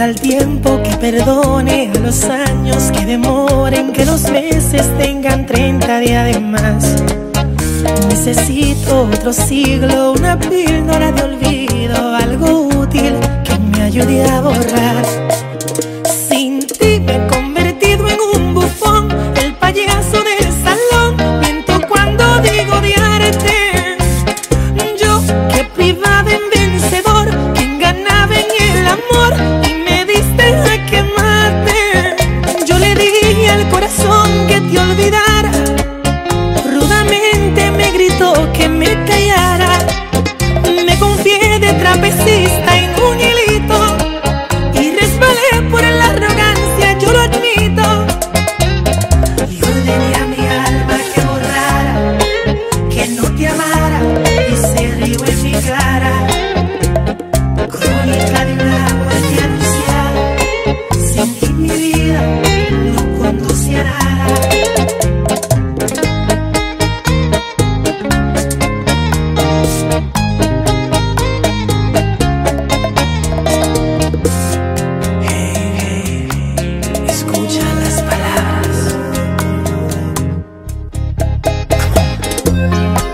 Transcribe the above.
Al tiempo que perdone, a los años que demoren, que los meses tengan 30 días de más. Necesito otro siglo, una píldora de olvido, algo útil que me ayude a borrar Música